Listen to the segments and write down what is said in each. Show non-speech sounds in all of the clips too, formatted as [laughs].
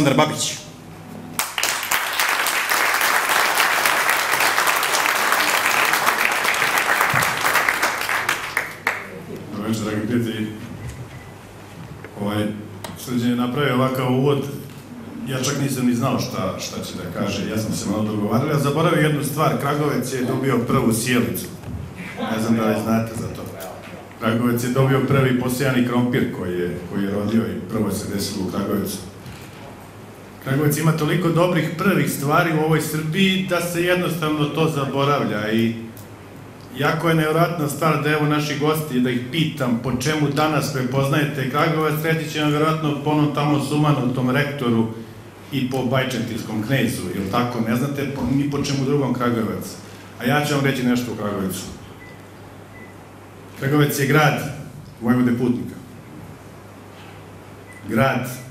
Aleksandar Babić. Dobro večer, dragi prijatelji. Ovaj, Srđan je napravio ovakav uvod, ja čak nisam ni znao šta, šta će da kaže, ja sam se malo dogovarali, a zaboravio jednu stvar, Kragovec je dobio prvu sjelicu. Ne znam da li znate za to. Kragovec je dobio prvi posijani krompir koji je, koji je rodio i prvo se desilo u Kragovecu. Kragovec ima toliko dobrih prvih stvari u ovoj Srbiji da se jednostavno to zaboravlja i jako je nevjerojatna stvar da evo naši gosti, da ih pitam po čemu danas prepoznajete Kragovac, reći će nam vjerojatno po onom tamo sumanutom rektoru i po bajčetinskom knezu, ili tako, ne znate po, ni po čemu drugom Kragovac. A ja ću vam reći nešto o Kragovicu. Kragovec je grad Vojvode Putnika. Grad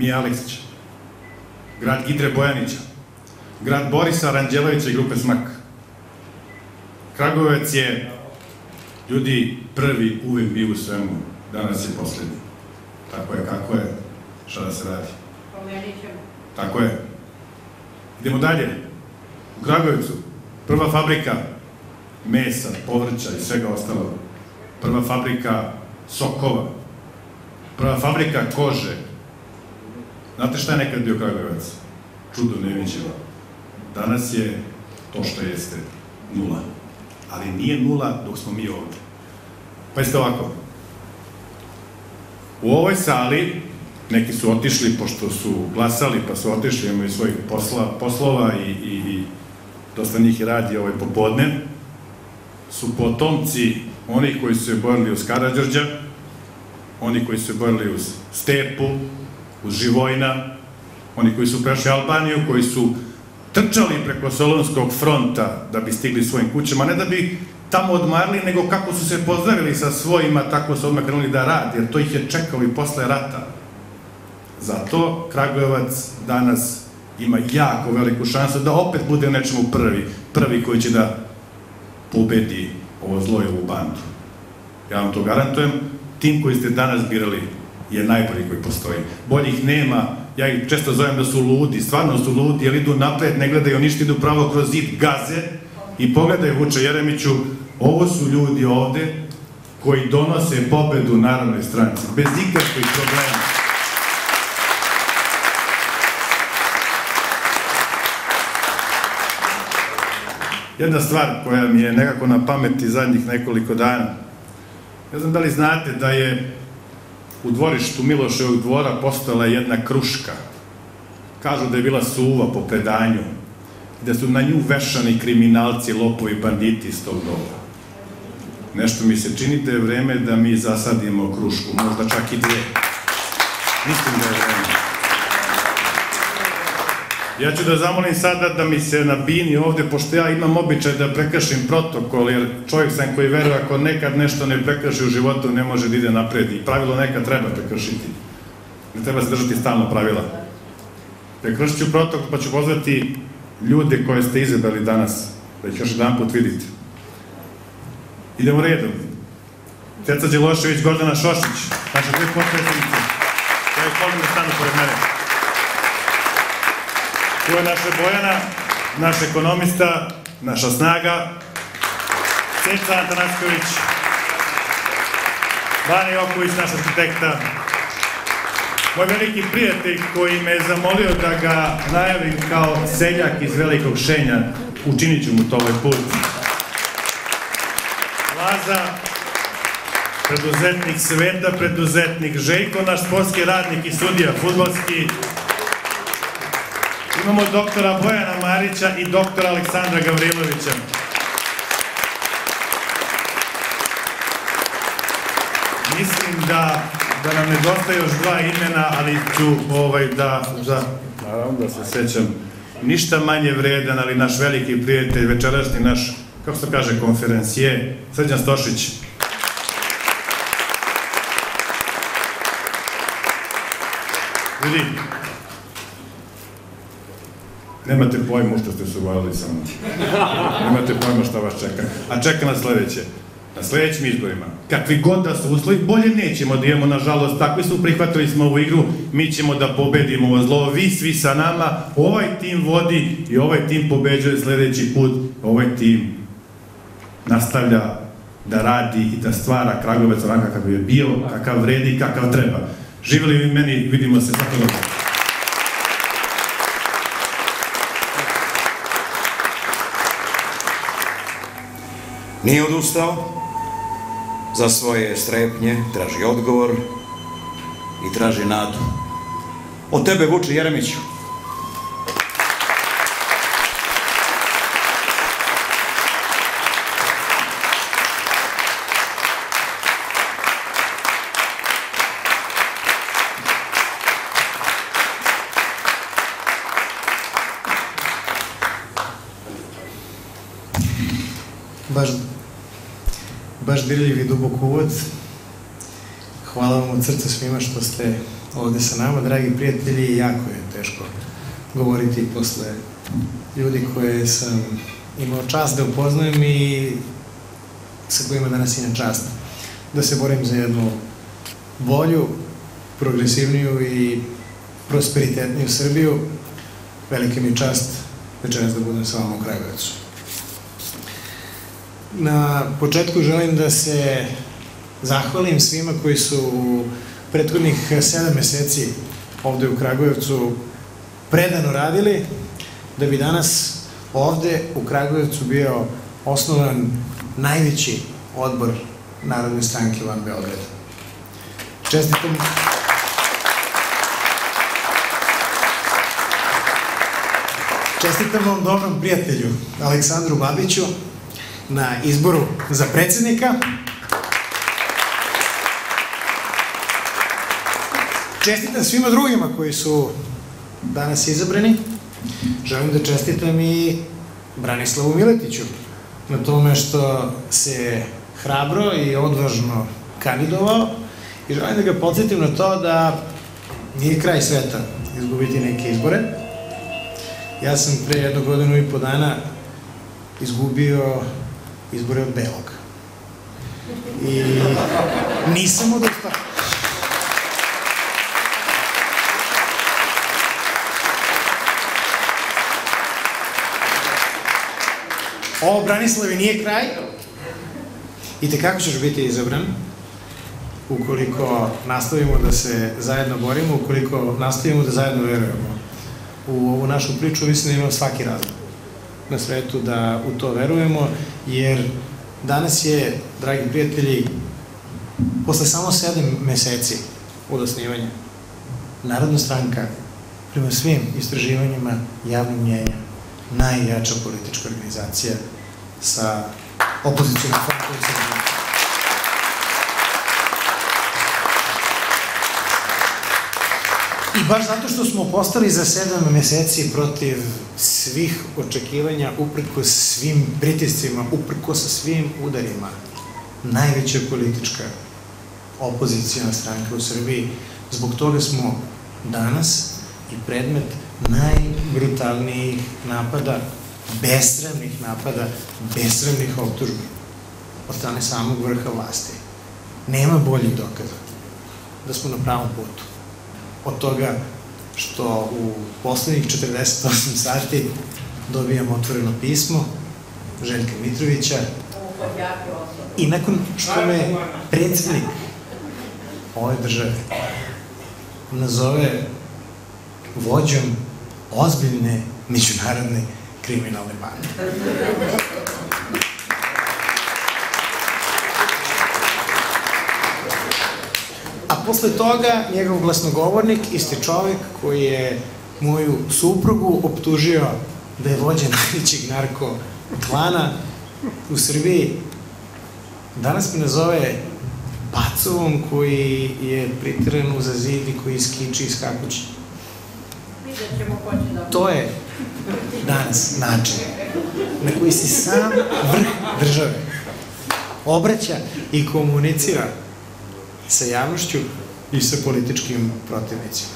Mija Aleksića. Grad Gitre Bojanića. Grad Borisa Aranđelovića i grupe Smak. Kragovec je, ljudi, prvi uvek bio u svemu, danas je poslednji. Tako je, kako je, šta da se radi. Tako je. Idemo dalje. U Kragovicu, prva fabrika mesa, povrća i svega ostalog. Prva fabrika sokova. Prva fabrika kože. Znate šta je nekad bio Kragujevac? Čudo neviđeno. Danas je to što jeste nula. Ali nije nula dok smo mi ovde. Pa jeste ovako. U ovoj sali neki su otišli pošto su glasali, pa su otišli, imaju svojih posla, poslova i, i, i dosta njih radi ovaj popodne, su potomci onih koji su se borili uz Karadžorđa, oni koji su se borili uz Stepu, uz Živojna, oni koji su prešli Albaniju, koji su trčali preko Solonskog fronta da bi stigli svojim kućama, ne da bi tamo odmarli, nego kako su se pozdravili sa svojima, tako su odmah krenuli da radi, jer to ih je čekalo i posle rata. Zato Kragujevac danas ima jako veliku šansu da opet bude nečemu prvi, prvi koji će da pobedi ovo zlo i ovu bandu. Ja vam to garantujem, tim koji ste danas birali je najbolji koji postoji. Boljih nema, ja ih često zovem da su ludi, stvarno su ludi, jer idu napred, ne gledaju ništa, idu pravo kroz zid, gaze i pogledaj Vuče Jeremiću, ovo su ljudi ovde koji donose pobedu Narodnoj stranci, bez ikakvih problema. Jedna stvar koja mi je nekako na pameti zadnjih nekoliko dana. Ne znam da li znate da je u dvorištu Miloševog dvora postala jedna kruška. Kažu da je bila suva po predanju da su na nju vešani kriminalci, lopovi, banditi iz tog doba. Nešto mi se čini da je vreme da mi zasadimo krušku, možda čak i dve. Mislim da je vreme. Ja ću da zamolim sada da mi se na bini ovde, pošto ja imam običaj da prekršim protokol, jer čovjek sam koji veruje ako nekad nešto ne prekrši u životu, ne može da ide napred. I pravilo nekad treba prekršiti. Ne treba se držati stalno pravila. Prekršit ću protokol, pa ću pozvati ljude koje ste izabrali danas, da ih još jedan put vidite. Idemo redom. Ceca Đelošević, Gordana Šošić, naša dve potpredsjednice. Ja ih molim da stanu pored mene. Tu je naša Bojana, naš ekonomista, naša snaga, Ceca Antanasković, Bane Joković, naš arhitekta, moj veliki prijatelj koji me je zamolio da ga najavim kao seljak iz Velikog Šenja, učinit ću mu to ovaj put. Laza, preduzetnik Sveta, preduzetnik Željko, naš sportski radnik i sudija, futbolski, imamo doktora Bojana Marića i doktora Aleksandra Gavrilovića. Mislim da, da nam nedostaje još dva imena, ali ću ovaj, da, da, naravno da se sećam, ništa manje vredan, ali naš veliki prijatelj, večerašnji naš, kako se kaže, konferencije, Srđan Stošić. Vidi, nemate pojma što ste se uvojili sa mnom. Nemate pojma šta vas čeka. A čeka nas sledeće. Na sledećim izborima, kakvi god da su uslovi, bolje nećemo da imamo, nažalost, takvi su, prihvatili smo ovu igru, mi ćemo da pobedimo ovo zlo, vi svi sa nama, ovaj tim vodi i ovaj tim pobeđuje sledeći put, ovaj tim nastavlja da radi i da stvara Kragovac onaka kako je bio, kakav vredi, kakav treba. Živeli vi meni, vidimo se svakog Nije odustao, za svoje strepnje traži odgovor i traži nadu. Od tebe, Vuče Jeremiću. baš, baš dubok uvod. Hvala vam od srca svima što ste ovde sa nama, dragi prijatelji, jako je teško govoriti posle ljudi koje sam imao čast da upoznajem i sa kojima danas imam čast da se borim za jednu bolju, progresivniju i prosperitetniju Srbiju. Velika mi čast večeras da budem sa vama u Kragujevcu. Na početku želim da se zahvalim svima koji su u prethodnih sedam meseci ovde u Kragujevcu predano radili, da bi danas ovde u Kragujevcu bio osnovan najveći odbor Narodne stranke van Beograda. Čestitam Čestitam vam dobrom prijatelju Aleksandru Babiću na izboru za predsednika. Čestitam svima drugima koji su danas izabrani. Želim da čestitam i Branislavu Miletiću na tome što se hrabro i odvažno kandidovao i želim da ga podsjetim na to da nije kraj sveta izgubiti neke izbore. Ja sam pre jednu godinu i po dana izgubio izbore od Belog. I nisam odustao. Ovo, Branislavi, nije kraj. I tekako ćeš biti izabran ukoliko nastavimo da se zajedno borimo, ukoliko nastavimo da zajedno verujemo u ovu našu priču, mislim da ima svaki razlog na svetu da u to verujemo, jer danas je, dragi prijatelji, posle samo sedam meseci od osnivanja, Narodna stranka prema svim istraživanjima javnog mnjenja najjača politička organizacija sa opozicijom frontom. I baš zato što smo postali za sedam meseci protiv svih očekivanja, uprko svim pritiscima, uprko sa svim udarima, najveća politička opozicijona stranka u Srbiji, zbog toga smo danas i predmet najbrutalnijih napada, besramnih napada, besramnih optužbi od strane samog vrha vlasti. Nema boljih dokaza da smo na pravom putu od toga što u poslednjih 48 sati dobijam otvoreno pismo Željka Mitrovića i nakon što me predsednik ove države nazove vođom ozbiljne međunarodne kriminalne bande. Posle toga njegov glasnogovornik, isti čovek koji je moju suprugu optužio da je vođen najvećeg narko klana u Srbiji, danas me nazove pacovom koji je pritiran uza zid i koji skiči iz kakuće. Da... To je danas način na koji se sam vrh države obraća i komunicira sa javnošću i sa političkim protivnicima.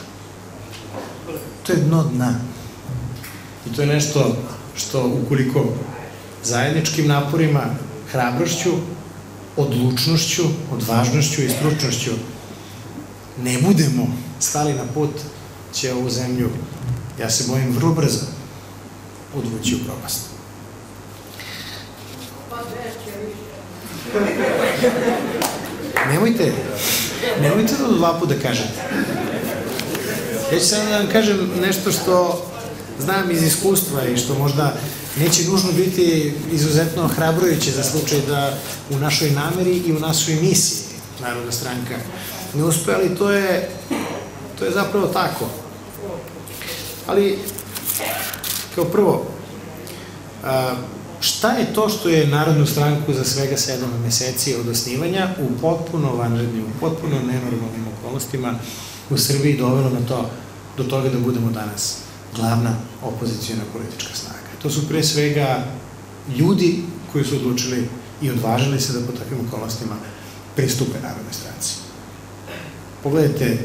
To je dno dna. I to je nešto što ukoliko zajedničkim naporima, hrabrošću, odlučnošću, odvažnošću i stručnošću ne budemo stali na put, će ovu zemlju, ja se bojim, vrlo brzo odvući u propast. Pa veće više. Nemojte, nemojte to dva puta kažete. Ja ću sada da vam kažem nešto što znam iz iskustva i što možda neće nužno biti izuzetno hrabrujuće za slučaj da u našoj nameri i u našoj misiji Narodna stranka ne uspe, ali to je, to je zapravo tako. Ali, kao prvo, a, šta je to što je Narodnu stranku za svega sedam meseci od osnivanja u potpuno vanrednim, u potpuno nenormalnim okolnostima u Srbiji dovelo na to, do toga da budemo danas glavna opozicijona politička snaga. To su pre svega ljudi koji su odlučili i odvažili se da po takvim okolnostima pristupe Narodnoj stranci. Pogledajte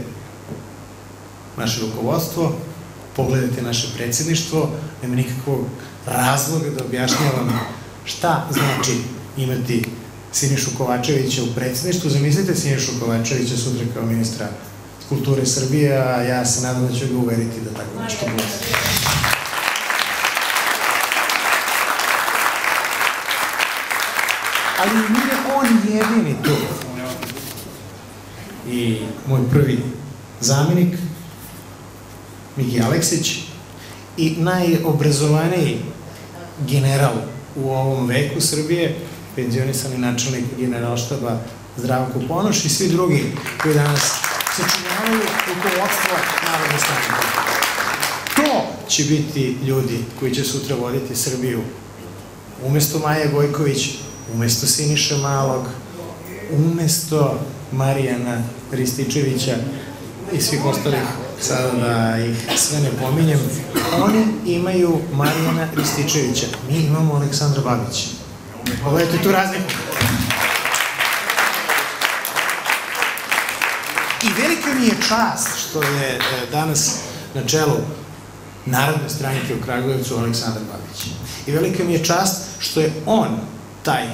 naše rukovodstvo, pogledajte naše predsjedništvo, nema nikakvog razloga da objašnjavam šta znači imati Sinišu Kovačevića u predsjedništvu. Zamislite Sinišu Kovačevića sutra kao ministra kulture Srbije, a ja se nadam da ću ga uveriti da tako nešto bude. Ali nije on jedini tu. I moj prvi zamenik, Miki Aleksić, i najobrazovaniji general u ovom veku Srbije, penzionisani načelnik generalštaba Zdravko Ponoš i svi drugi koji danas sačinjavaju rukovodstvo Narodne stranke. To će biti ljudi koji će sutra voditi Srbiju umesto Maje Gojković, umesto Siniše Malog, umesto Marijana Rističevića i svih ostalih, sada da ih sve ne pominjem, oni imaju Marijana Rističevića, mi imamo Aleksandra Babića. Pogledajte tu razliku. I velika mi je čast što je e, danas na čelu Narodne stranke u Kragujevcu Aleksandar Babić. I velika mi je čast što je on taj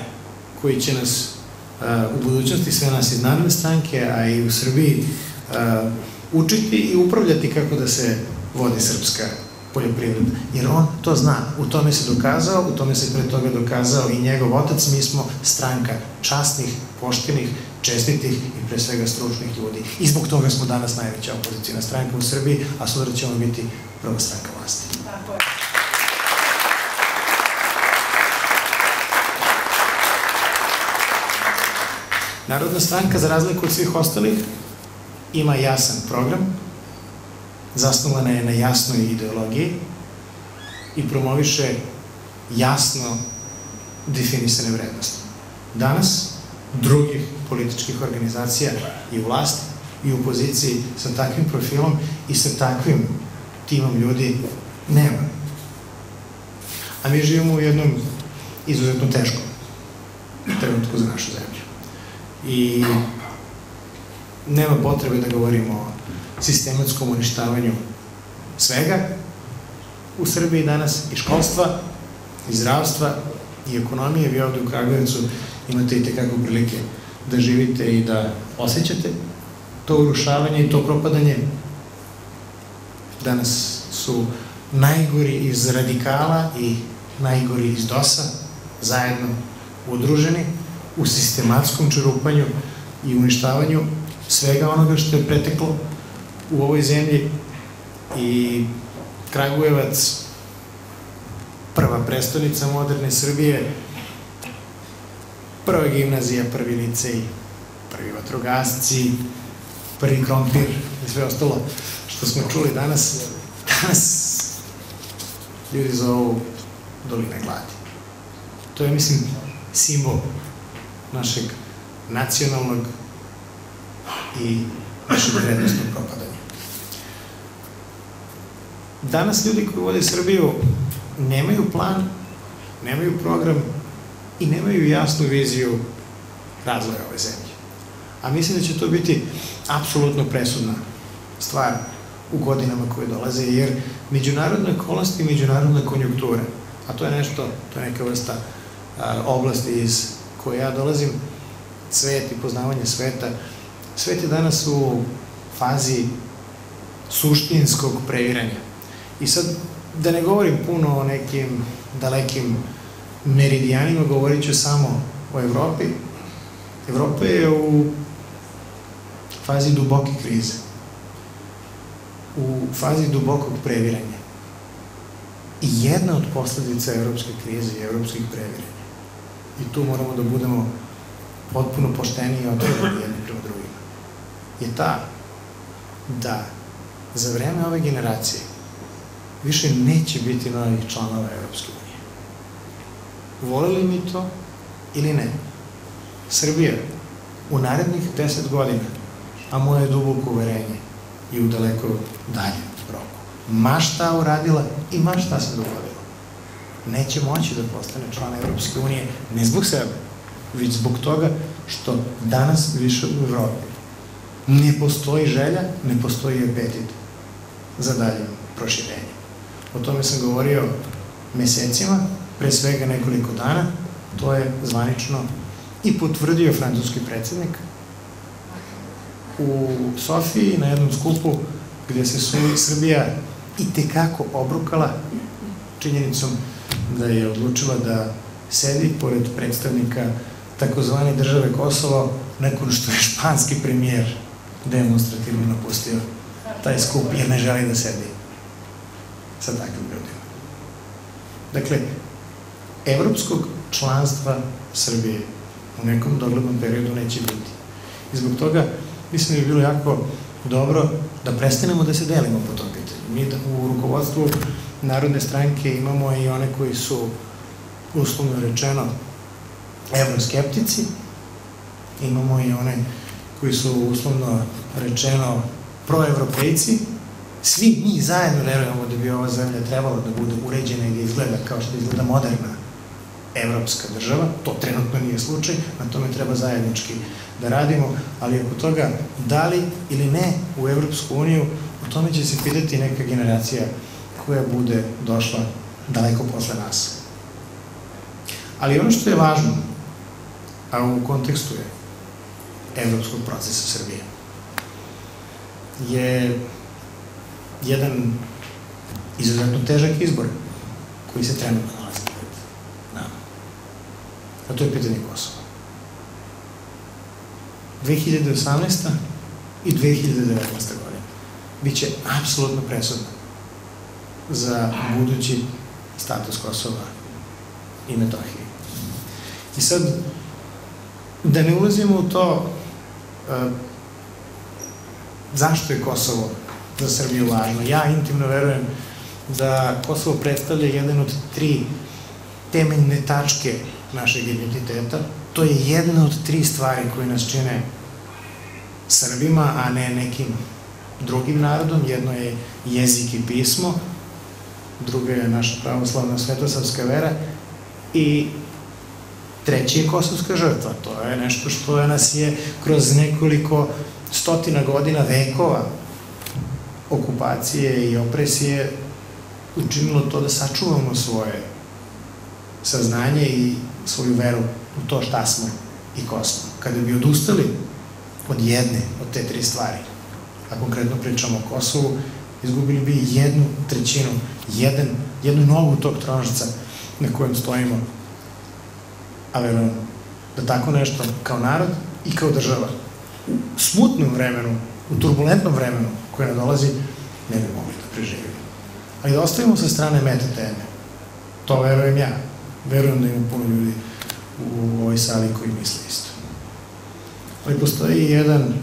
koji će nas uh, u budućnosti, sve nas iz Narodne stranke, a i u Srbiji, uh, učiti i upravljati kako da se vodi srpska poljoprivreda. Jer on to zna, u tome se dokazao, u tome se pre toga dokazao i njegov otac, mi smo stranka časnih, poštenih, čestitih i pre svega stručnih ljudi. I zbog toga smo danas najveća opozicijna stranka u Srbiji, a sutra ćemo biti prva stranka vlasti. Tako je. Narodna stranka, za razliku od svih ostalih, ima jasan program, zasnovana je na jasnoj ideologiji i promoviše jasno definisane vrednosti. Danas drugih političkih organizacija i vlast i u poziciji sa takvim profilom i sa takvim timom ljudi nema. A mi živimo u jednom izuzetno teškom trenutku za našu zemlju. I nema potrebe da govorimo o sistematskom uništavanju svega u Srbiji danas, i školstva, i zdravstva, i ekonomije. Vi ovde u Kragujevcu imate i tekako prilike da živite i da osjećate to urušavanje i to propadanje. Danas su najgori iz radikala i najgori iz DOS-a zajedno udruženi u sistematskom čerupanju i uništavanju svega onoga što je preteklo u ovoj zemlji i Kragujevac, prva prestonica moderne Srbije, prva gimnazija, prvi licej, prvi vatrogasci, prvi krompir i sve ostalo što smo čuli danas, danas ljudi zovu doline gladi. To je, mislim, simbol našeg nacionalnog i našeg vrednostnog propadanja. Danas ljudi koji vode Srbiju nemaju plan, nemaju program i nemaju jasnu viziju razvoja ove zemlje. A mislim da će to biti apsolutno presudna stvar u godinama koje dolaze, jer međunarodne okolnosti i međunarodna konjunktura, a to je nešto, to je neka vrsta a, oblasti iz koje ja dolazim, svet i poznavanje sveta, svet je danas u fazi suštinskog previranja. I sad, da ne govorim puno o nekim dalekim meridijanima, govorit ću samo o Evropi. Evropa je u fazi duboke krize, u fazi dubokog previranja. I jedna od posledica evropske krize je evropskih previranja. I tu moramo da budemo potpuno pošteni i otvoreni. Je ta da za vreme ove generacije više neće biti novih članova Evropske unije. Voleli mi to ili ne? Srbija u narednih deset godina, a moje duboko uverenje i u daleko daljem roku, ma šta uradila i ma šta se dogodilo. Neće moći da postane član Evropske unije, ne zbog sebe, već zbog toga što danas više u Evropi ne postoji želja, ne postoji apetit za dalje proširenje. O tome sam govorio mesecima, pre svega nekoliko dana, to je zvanično i potvrdio francuski predsednik u Sofiji na jednom skupu gde se Srbija i tekako obrukala činjenicom da je odlučila da sedi pored predstavnika takozvane države Kosovo nakon što je španski premijer demonstrativno napustio taj skup jer ne želi da sedi sa takvim ljudima. Dakle, evropskog članstva Srbije u nekom doglednom periodu neće biti. I zbog toga mislim da bi bilo jako dobro da prestanemo da se delimo po tom pitanju. Mi da u rukovodstvu Narodne stranke imamo i one koji su uslovno rečeno evroskeptici, imamo i one koji su uslovno rečeno proevropejci, svi mi zajedno verujemo da bi ova zemlja trebala da bude uređena i da izgleda kao što izgleda moderna evropska država, to trenutno nije slučaj, na tome treba zajednički da radimo, ali oko toga da li ili ne u Evropsku uniju, o tome će se pitati neka generacija koja bude došla daleko posle nas. Ali ono što je važno, a u kontekstu je evropskog procesa Srbije, je jedan izuzetno težak izbor koji se trenutno nalazi pred nama. A to je pitanje Kosova. 2018. i 2019. godina biće apsolutno presudna za budući status Kosova i Metohije. I sad, da ne ulazimo u to zašto je Kosovo za Srbiju važno. Ja intimno verujem da Kosovo predstavlja jedan od tri temeljne tačke našeg identiteta. To je jedna od tri stvari koje nas čine Srbima, a ne nekim drugim narodom. Jedno je jezik i pismo, druga je naša pravoslavna svetosavska vera i treći je kosovska žrtva. To je nešto što nas je kroz nekoliko stotina godina, vekova okupacije i opresije učinilo to da sačuvamo svoje saznanje i svoju veru u to šta smo i ko smo. Kada bi odustali od jedne od te tri stvari, a konkretno pričamo o Kosovu, izgubili bi jednu trećinu, jedan, jednu nogu tog tronožca na kojem stojimo. A verujem da tako nešto kao narod i kao država u smutnom vremenu, u turbulentnom vremenu koje nadolazi, ne bi mogli da preživimo. Ali da ostavimo sa strane meta teme. To verujem ja. Verujem da ima puno ljudi u ovoj sali koji misle isto. Ali postoji jedan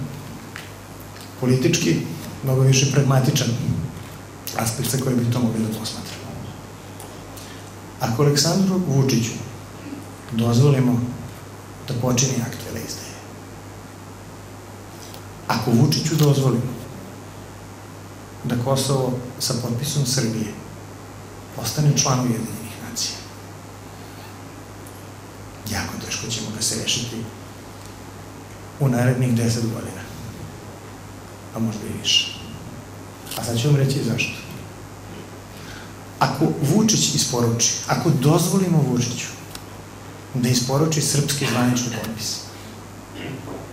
politički, mnogo više pragmatičan aspekt sa kojim bi to mogli da posmatramo. Ako Aleksandru Vučiću dozvolimo da počini akt veleizdaje, Ako Vučiću dozvolimo da Kosovo sa potpisom Srbije postane član Ujedinjenih nacija, jako teško ćemo ga se rešiti u narednih deset godina, a možda i više. A sad ću vam reći zašto. Ako Vučić isporuči, ako dozvolimo Vučiću da isporuči srpski zvanični potpis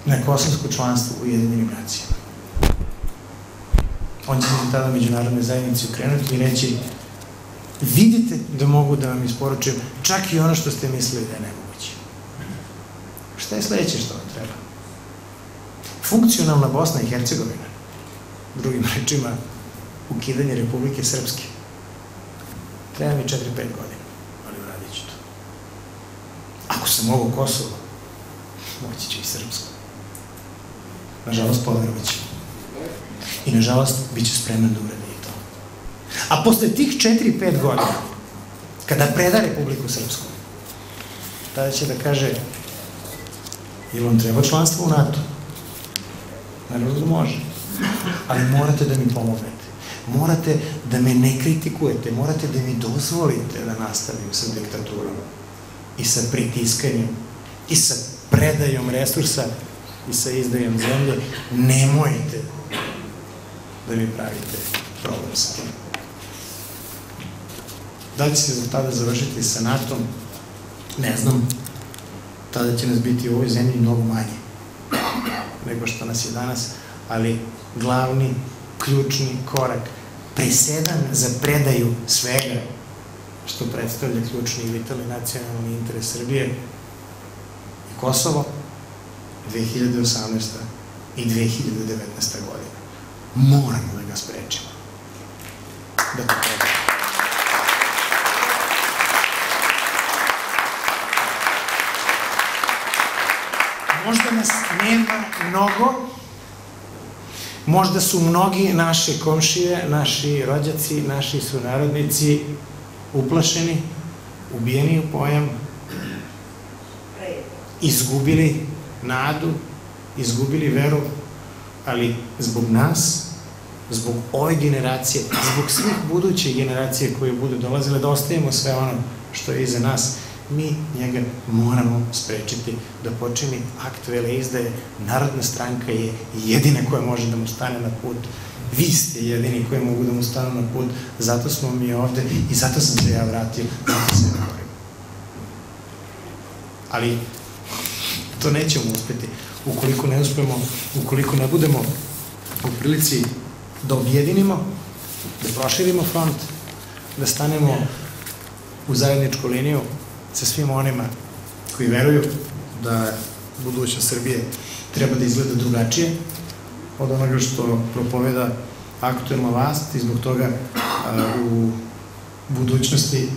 na kosovsko članstvo u Jedinim nacijama, on će se tada međunarodne zajednice ukrenuti i reći vidite da mogu da vam isporučim čak i ono što ste mislili da je nemoguće. Šta je sledeće što vam treba? Funkcionalna Bosna i Hercegovina, drugim rečima, ukidanje Republike Srpske. Treba mi 4-5 godina, ali uradit ću to. Ako sam ovo Kosovo, moći ću i Srpsko. Nažalost, poverovat ću. I nažalost, bit će spreman da uradi i to. A posle tih 4-5 godina, kada preda Republiku Srpsku, tada će da kaže, ili vam treba članstvo u NATO? Naravno da može. Ali morate da mi pomognete. Morate da me ne kritikujete, morate da mi dozvolite da nastavim sa diktaturom i sa pritiskanjem i sa predajom resursa i sa izdajom zemlje. Nemojte da mi pravite problem sa tim. Da li će se za tada završiti sa NATO-om? Ne znam. Tada će nas biti u ovoj zemlji mnogo manje nego što nas je danas, ali glavni, ključni korak, presedan za predaju svega što predstavlja ključni i vitalni nacionalni interes Srbije i Kosovo 2018. i 2019. godina. Moramo da ga sprečimo. Da to treba. Možda nas nema mnogo, možda su mnogi naše komšije, naši rođaci, naši sunarodnici uplašeni, ubijeni u pojam, izgubili nadu, izgubili veru, ali zbog nas, zbog ove generacije, zbog svih buduće generacije koje budu dolazile, da ostavimo sve ono što je iza nas, mi njega moramo sprečiti da počini akt vele izdaje. Narodna stranka je jedina koja može da mu stane na put. Vi ste jedini koji mogu da mu stanu na put. Zato smo mi ovde i zato sam se ja vratio. Zato se ja borim. Ali to nećemo uspeti. Ukoliko ne uspemo, ukoliko ne budemo u prilici da objedinimo, da proširimo front, da stanemo u zajedničku liniju, sa svim onima koji veruju da budućnost Srbije treba da izgleda drugačije od onoga što propoveda aktuelna vlast i zbog toga u budućnosti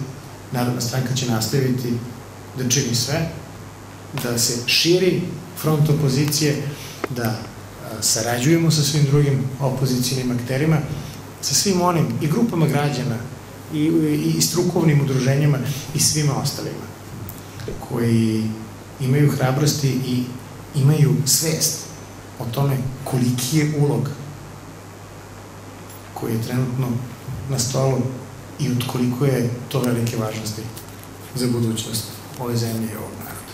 Narodna stranka će nastaviti da čini sve, da se širi front opozicije, da sarađujemo sa svim drugim opozicijnim akterima, sa svim onim i grupama građana i, i strukovnim udruženjima i svima ostalima koji imaju hrabrosti i imaju svest o tome koliki je ulog koji je trenutno na stolu i od koliko je to velike važnosti za budućnost ove zemlje i ovog naroda.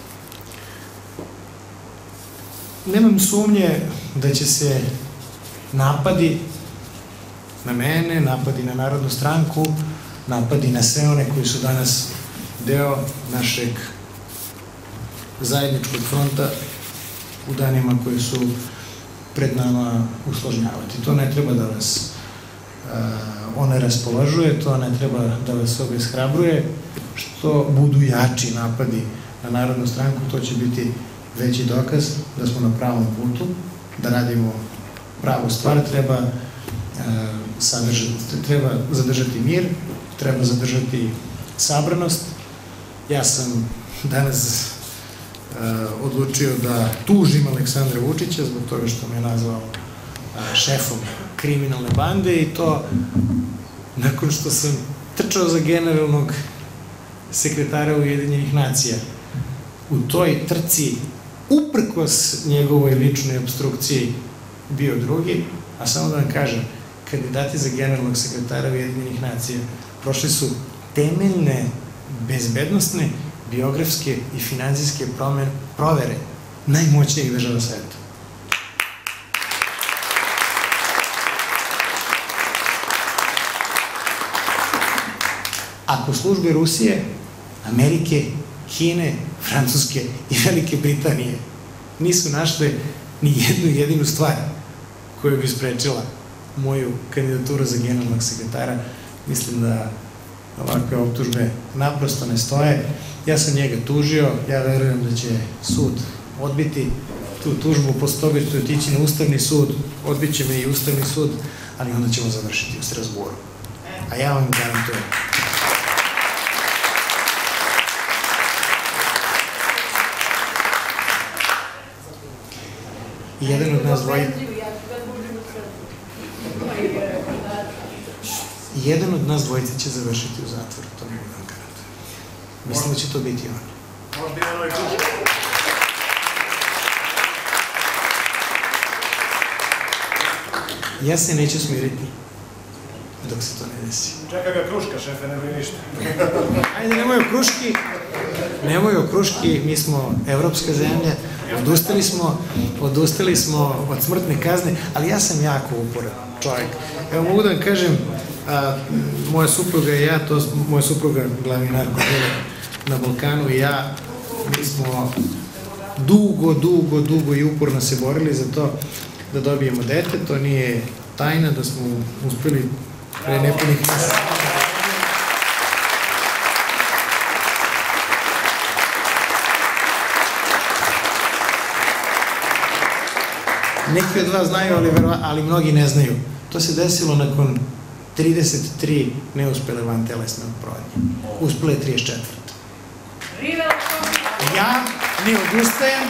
Nemam sumnje da će se napadi na mene, napadi na Narodnu stranku, napadi na sve one koji su danas deo našeg zajedničkog fronta u danima koji su pred nama usložnjavati. To ne treba da vas uh, one raspolažuje, to ne treba da vas obeshrabruje, što budu jači napadi na Narodnu stranku, to će biti veći dokaz da smo na pravom putu, da radimo pravu stvar, treba, uh, sadržati, treba zadržati mir, treba zadržati sabranost. Ja sam danas odlučio da tužim Aleksandra Vučića zbog toga što me je nazvao uh, šefom kriminalne bande i to nakon što sam trčao za generalnog sekretara Ujedinjenih nacija. U toj trci, uprkos njegovoj ličnoj obstrukciji, bio drugi, a samo da vam kažem, kandidati za generalnog sekretara Ujedinjenih nacija prošli su temeljne bezbednostne, biografske i financijske provere najmoćnijih država sveta. Ako službe Rusije, Amerike, Kine, Francuske i Velike Britanije nisu našle ni jednu jedinu stvar koja bi sprečila moju kandidaturu za generalnog sekretara, mislim da ovakve optužbe naprosto ne stoje. Ja sam njega tužio, ja verujem da će sud odbiti tu tužbu, posle toga ću otići na Ustavni sud, odbit će me i Ustavni sud, ali onda ćemo završiti u Strasboru. A ja vam garantujem. Jedan od nas dvoje, Ja ću da budem u Srbiji. Ma i rekao, da. Jedan od nas dvojice će završiti u zatvoru, to mogu vam garantujem. Mislim da će to biti on. Možda i onoj kući. Ja se neću smiriti dok se to ne desi. Čeka ga kruška, šefe, ne bi ništa. [laughs] Ajde, nemoj o kruški, nemoj o kruški, mi smo evropska zemlja, odustali smo, odustali smo od smrtne kazne, ali ja sam jako uporan čovjek. Evo mogu da vam kažem, a, moja supruga i ja, to, moja supruga glavni narko na Balkanu i ja, mi smo dugo, dugo, dugo i uporno se borili za to da dobijemo dete, to nije tajna da smo uspeli pre nepunih meseci. Neki od vas znaju, ali, ali mnogi ne znaju. To se desilo nakon 33 neuspele van telesne oplodnje. Uspele je 34. Živela Srbija! Ja ne odustajem,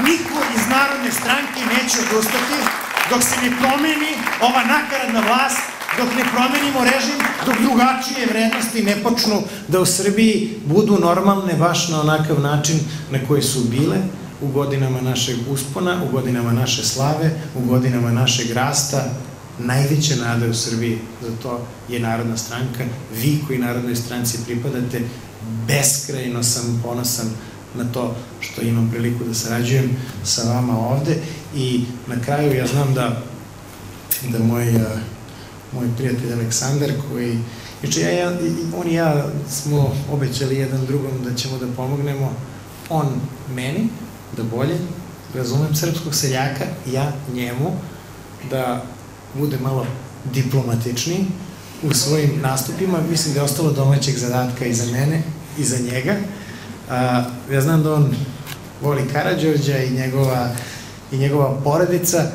niko iz Narodne stranke neće odustati dok se ne promeni ova nakaradna vlast, dok ne promenimo režim, dok drugačije vrednosti ne počnu da u Srbiji budu normalne baš na onakav način na koji su bile u godinama našeg uspona, u godinama naše slave, u godinama našeg rasta, najveća nada u Srbiji, za to je Narodna stranka. Vi koji Narodnoj stranci pripadate, beskrajno sam ponosan na to što imam priliku da sarađujem sa vama ovde i na kraju ja znam da da moj, moj prijatelj Aleksandar koji Znači, ja, ja, on i ja smo obećali jedan drugom da ćemo da pomognemo, on meni, da bolje razumem srpskog seljaka, ja njemu, da bude malo diplomatičniji u svojim nastupima. Mislim da je ostalo domaćeg zadatka i za mene i za njega. Ja znam da on voli Karadžorđa i njegova, i njegova porodica e,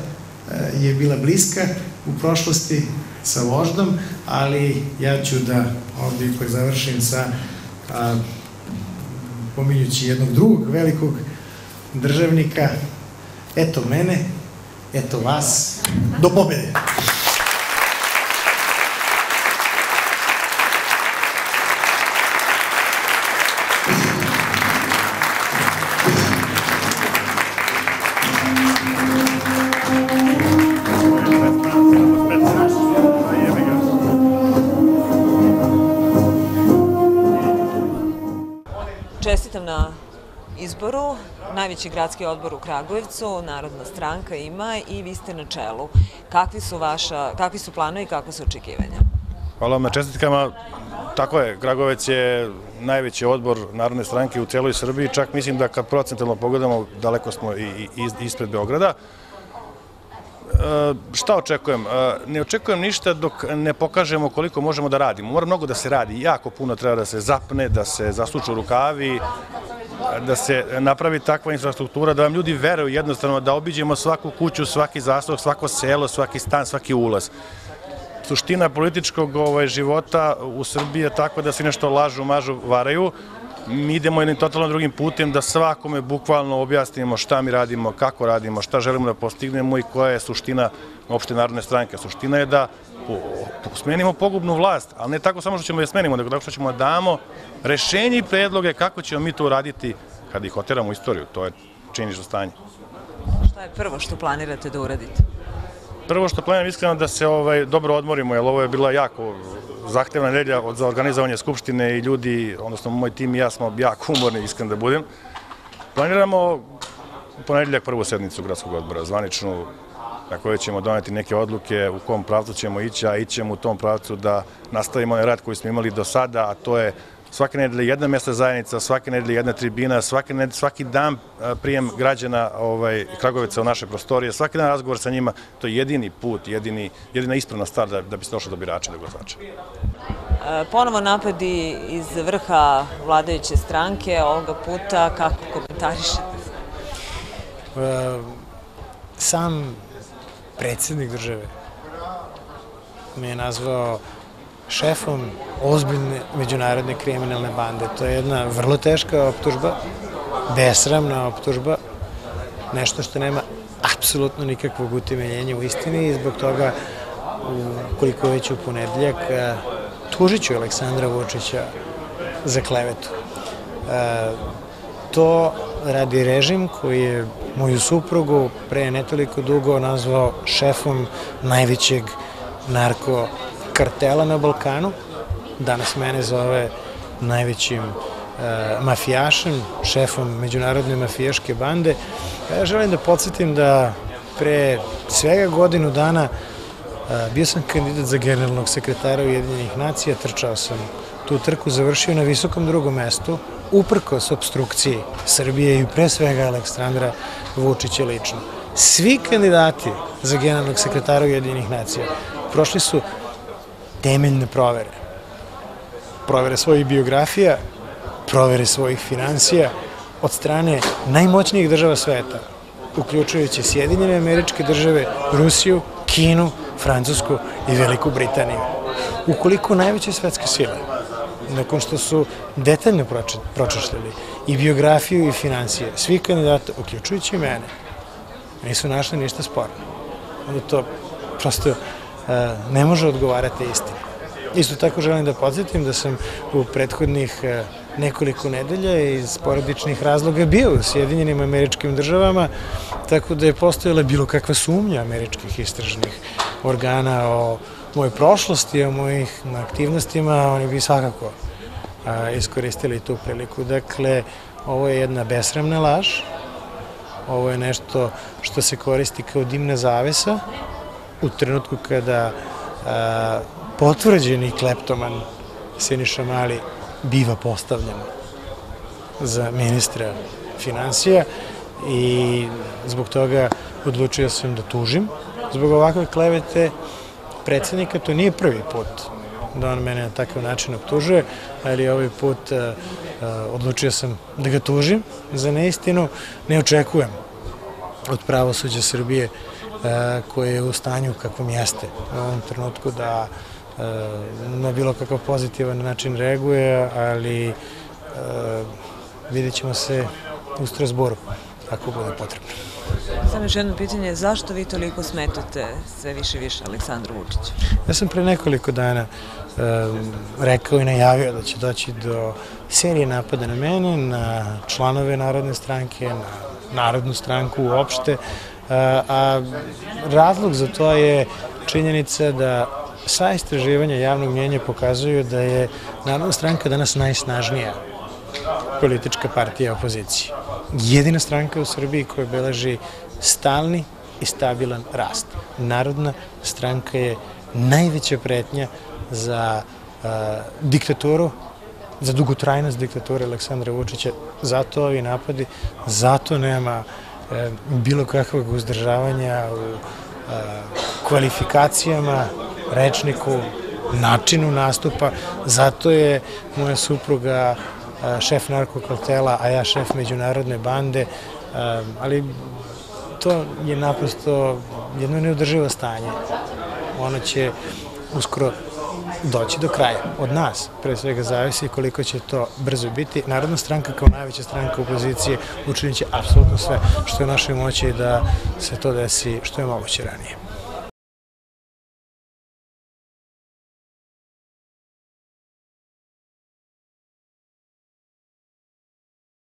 je bila bliska u prošlosti sa voždom, ali ja ću da ovde ipak završim sa pominjući jednog drugog velikog državnika. Eto mene, eto vas, do pobede! Najveći gradski odbor u Kragujevcu, Narodna stranka ima i vi ste na čelu. Kakvi su, vaša, kakvi su planovi i kakve su očekivanja? Hvala vam na čestitkama. Tako je, Kragovec je najveći odbor Narodne stranke u celoj Srbiji, čak mislim da kad procentalno pogledamo, daleko smo i, ispred Beograda. E, šta očekujem? E, ne očekujem ništa dok ne pokažemo koliko možemo da radimo. Mora mnogo da se radi, jako puno treba da se zapne, da se zasuču rukavi, da se napravi takva infrastruktura, da vam ljudi veruju jednostavno da obiđemo svaku kuću, svaki zaslog, svako selo, svaki stan, svaki ulaz suština političkog ovaj, života u Srbiji je tako da se nešto lažu, mažu, varaju. Mi idemo jednim totalno drugim putem da svakome bukvalno objasnimo šta mi radimo, kako radimo, šta želimo da postignemo i koja je suština opšte narodne stranke. Suština je da smenimo pogubnu vlast, ali ne tako samo što ćemo je smenimo, nego tako što ćemo da damo rešenje i predloge kako ćemo mi to uraditi kada ih oteramo u istoriju. To je činično stanje. Šta je prvo što planirate da uradite? Prvo što planiram iskreno da se ovaj dobro odmorimo, jer ovo je bila jako zahtevna nedelja od za organizovanje skupštine i ljudi, odnosno moj tim i ja smo jako umorni, iskreno da budem. Planiramo ponedeljak prvu sednicu gradskog odbora, zvaničnu, na kojoj ćemo doneti neke odluke u kom pravcu ćemo ići, a ićemo u tom pravcu da nastavimo onaj rad koji smo imali do sada, a to je svake nedelje jedna mesta zajednica, svake nedelje jedna tribina, svake nedelje, svaki dan prijem građana ovaj, Kragovica u naše prostorije, svaki dan razgovor sa njima, to je jedini put, jedini, jedina ispravna stvar da, da bi se došlo do birača, do glasača. Ponovo napadi iz vrha vladajuće stranke, ovoga puta kako komentarišete? Sam predsednik države me je nazvao šefom ozbiljne međunarodne kriminalne bande. To je jedna vrlo teška optužba, besramna optužba, nešto što nema apsolutno nikakvog utemeljenja u istini i zbog toga, koliko već u ponedeljak, tužit ću Aleksandra Vučića za klevetu. To radi režim koji je moju suprugu pre netoliko dugo nazvao šefom najvećeg narko kartela na Balkanu. Danas mene zove najvećim e, mafijašem, šefom međunarodne mafijaške bande. Ja želim da podsjetim da pre svega godinu dana e, bio sam kandidat za generalnog sekretara Ujedinjenih nacija, trčao sam tu trku, završio na visokom drugom mestu, uprkos obstrukciji Srbije i pre svega Aleksandra Vučića lično. Svi kandidati za generalnog sekretara Ujedinjenih nacija prošli su temeljne provere. Provere svojih biografija, provere svojih financija od strane najmoćnijih država sveta, uključujući Sjedinjene američke države, Rusiju, Kinu, Francusku i Veliku Britaniju. Ukoliko najveće svetske sile, nakon što su detaljno pročešljali i biografiju i financije svih kandidata, uključujući mene, nisu našli ništa sporno. Onda to prosto E, ne može odgovarati istini. Isto tako želim da podsjetim da sam u prethodnih e, nekoliko nedelja iz porodičnih razloga bio u Sjedinjenim američkim državama, tako da je postojala bilo kakva sumnja američkih istražnih organa o mojoj prošlosti, o mojih aktivnostima, oni bi svakako iskoristili tu priliku. Dakle, ovo je jedna besramna laž, ovo je nešto što se koristi kao dimna zavesa, u trenutku kada a, potvrđeni kleptoman Siniša Mali biva postavljen za ministra financija i zbog toga odlučio sam da tužim. Zbog ovakve klevete predsednika to nije prvi put da on mene na takav način optužuje, ali ovaj put a, a, odlučio sam da ga tužim za neistinu. Ne očekujem od pravosuđa Srbije E, koje je u stanju kakvom jeste u ovom trenutku da e, na bilo kakav pozitivan način reaguje, ali e, vidjet ćemo se u Strasboru ako bude potrebno. Samo još jedno pitanje, zašto vi toliko smetate sve više i više Aleksandru Vučiću? Ja sam pre nekoliko dana rekao i najavio da će doći do serije napada na mene, na članove Narodne stranke, na Narodnu stranku uopšte, a razlog za to je činjenica da sva istraživanja javnog mnjenja pokazuju da je Narodna stranka danas najsnažnija politička partija opozicije. Jedina stranka u Srbiji koja beleži stalni i stabilan rast. Narodna stranka je najveća pretnja za diktaturu, za dugotrajnost diktature Aleksandra Vučića. Zato ovi napadi, zato nema E, bilo kakvog uzdržavanja u e, kvalifikacijama, rečniku, načinu nastupa. Zato je moja supruga šef narkokartela, a ja šef međunarodne bande, ali to je naprosto jedno neodrživo stanje. Ono će uskoro doći do kraja. Od nas, pre svega, zavisi koliko će to brzo biti. Narodna stranka kao najveća stranka opozicije učinit će apsolutno sve što je našoj moći da se to desi što je moguće ranije.